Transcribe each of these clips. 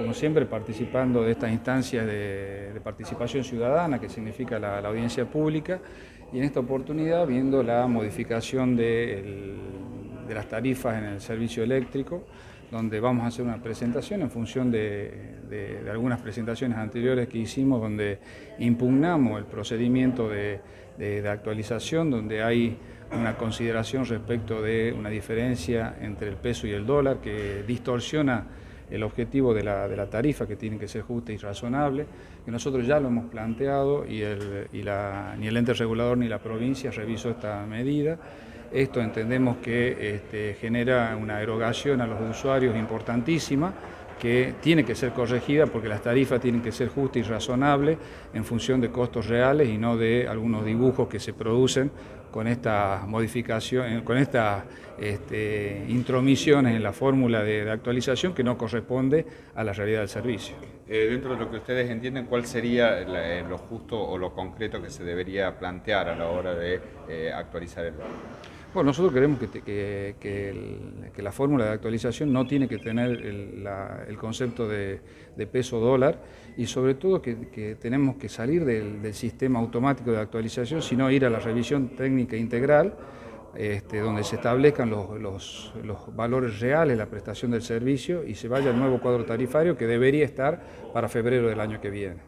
como siempre, participando de estas instancias de, participación ciudadana, que significa la, audiencia pública, y en esta oportunidad viendo la modificación de, las tarifas en el servicio eléctrico, donde vamos a hacer una presentación en función de, algunas presentaciones anteriores que hicimos, donde impugnamos el procedimiento de, actualización, donde hay una consideración respecto de una diferencia entre el peso y el dólar que distorsiona el objetivo de la, tarifa, que tiene que ser justa y razonable, que nosotros ya lo hemos planteado y, ni el ente regulador ni la provincia revisó esta medida. Esto entendemos que este, genera una erogación a los usuarios importantísima que tiene que ser corregida porque las tarifas tienen que ser justas y razonables en función de costos reales y no de algunos dibujos que se producen con estas modificaciones, con estas este, intromisiones en la fórmula de, actualización que no corresponde a la realidad del servicio. Eh, dentro de lo que ustedes entienden, ¿cuál sería eh, lo justo o lo concreto que se debería plantear a la hora de eh, actualizar el valor? Bueno, nosotros creemos que, la fórmula de actualización no tiene que tener el, concepto de, peso dólar y sobre todo que, tenemos que salir del, sistema automático de actualización, sino ir a la revisión técnica integral, este, donde se establezcan los, valores reales, la prestación del servicio y se vaya al nuevo cuadro tarifario que debería estar para febrero del año que viene.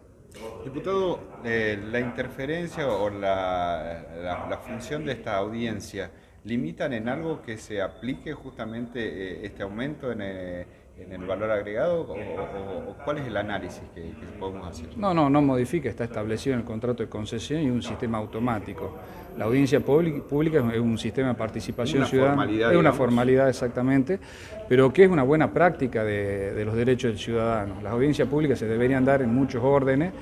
Diputado, eh, la interferencia o la función de esta audiencia limitan en algo que se aplique justamente eh, este aumento en, eh, el valor agregado o, cuál es el análisis que, podemos hacer? No, no, no modifica, está establecido en el contrato de concesión y un sistema automático. La audiencia pública es un sistema de participación ciudadana, es una formalidad exactamente, pero que es una buena práctica de, de los derechos del ciudadano. Las audiencias públicas se deberían dar en muchos órdenes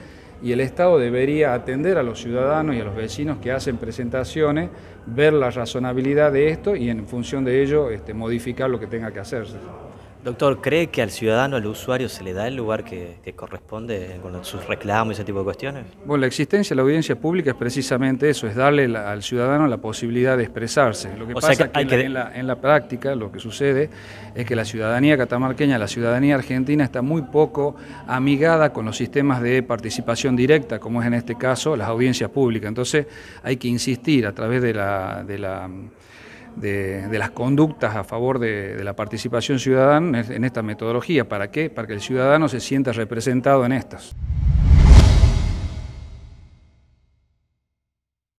y el Estado debería atender a los ciudadanos y a los vecinos que hacen presentaciones, ver la razonabilidad de esto y en función de ello este, modificar lo que tenga que hacerse. Doctor, ¿cree que al ciudadano, al usuario, se le da el lugar que, corresponde con sus reclamos y ese tipo de cuestiones? Bueno, la existencia de la audiencia pública es precisamente eso, es darle al ciudadano la posibilidad de expresarse. Lo que pasa es que, En, la, en, la, práctica lo que sucede es que la ciudadanía catamarqueña, la ciudadanía argentina está muy poco amigada con los sistemas de participación directa, como es en este caso las audiencias públicas. Entonces hay que insistir a través de la... De de, las conductas a favor de, la participación ciudadana en esta metodología. ¿Para qué? Para que el ciudadano se sienta representado en estas.